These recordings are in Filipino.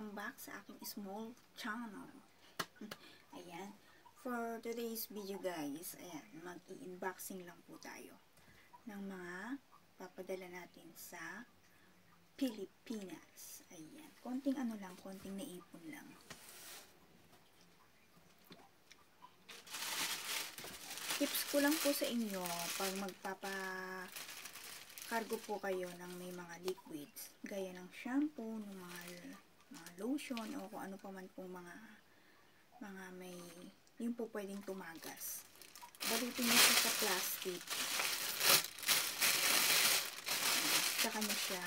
welcome back sa aking small channel. Ayan. For today's video guys, ayan, mag-i-unboxing lang po tayo ng mga papadala natin sa Pilipinas. Ayan. Konting ano lang, konting naipon lang. Tips ko lang po sa inyo pag magpapa cargo po kayo ng may mga liquids, gaya ng shampoo, ng mga, lotion, o kung ano pa man pong mga, mga may, yung po pwedeng tumagas. Balutin nyo siya sa plastic. Saka nyo siya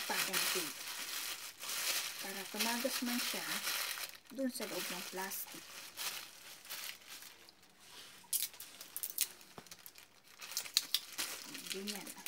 ipakang. Para tumagas man siya dun sa loob ng plastic. Ganyan.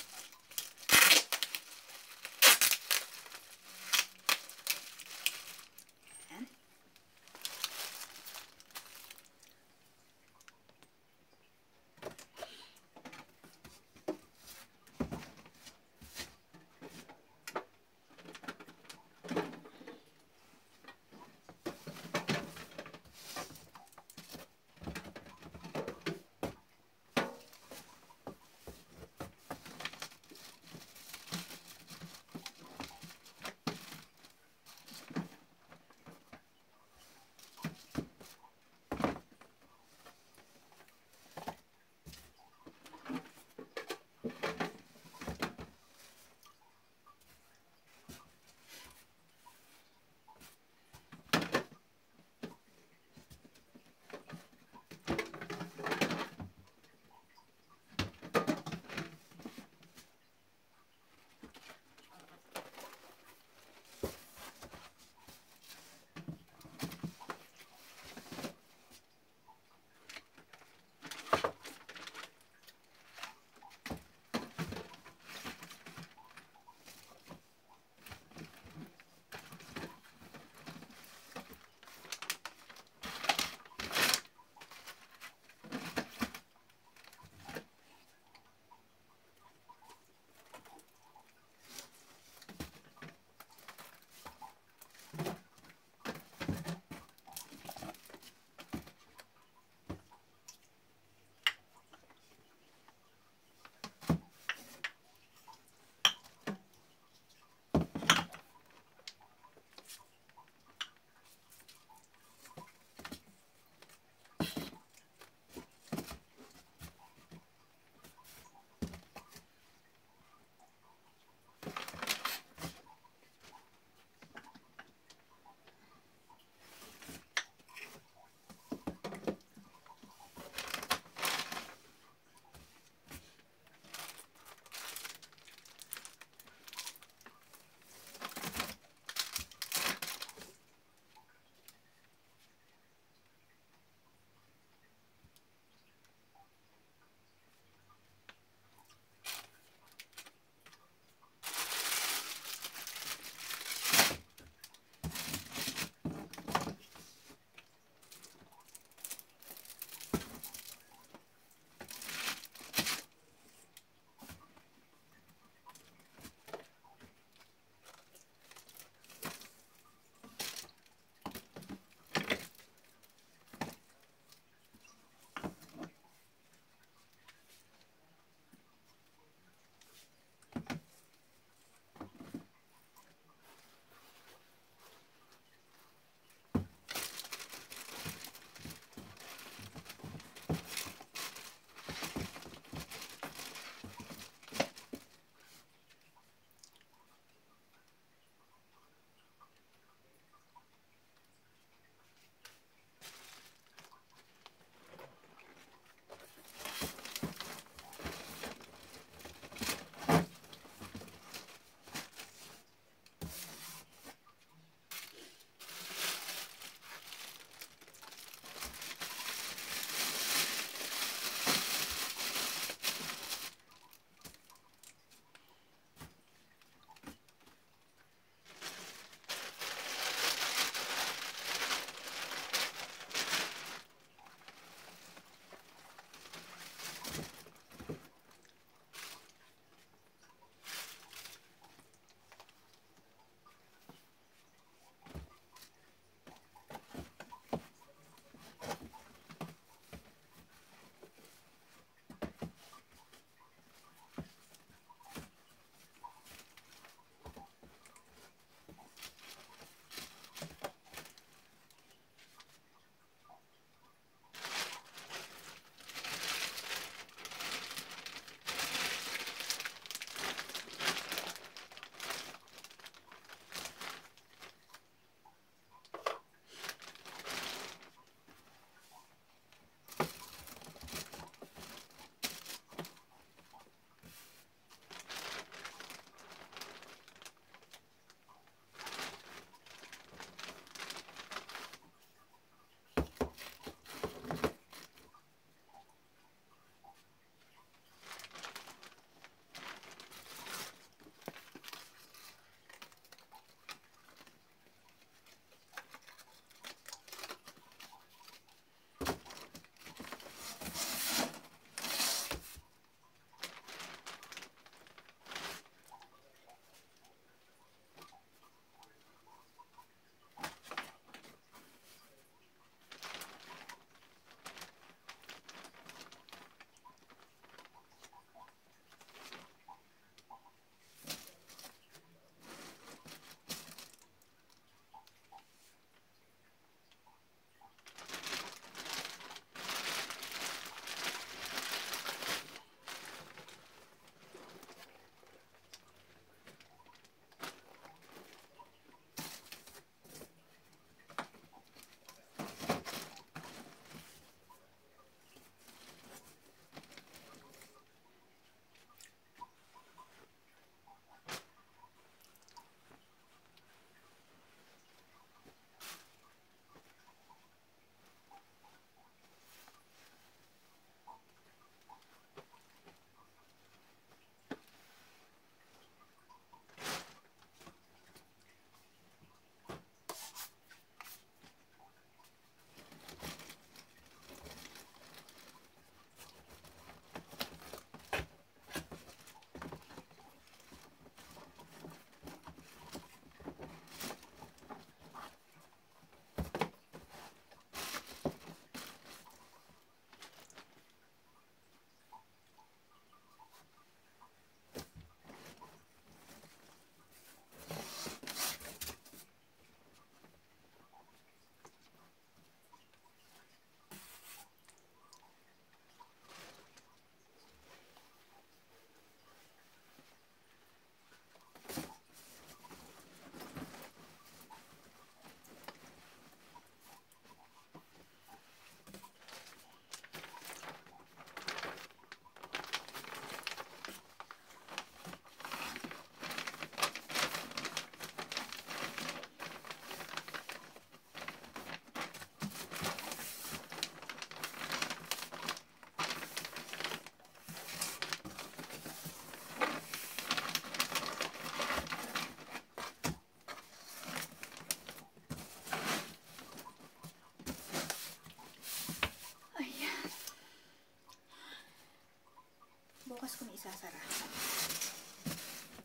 Bukas ko isasara.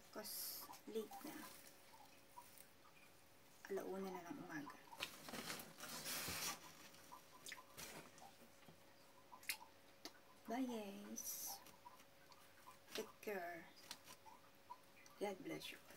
Because late na. Alauna na ng umaga. Bye guys. Take care. God bless you.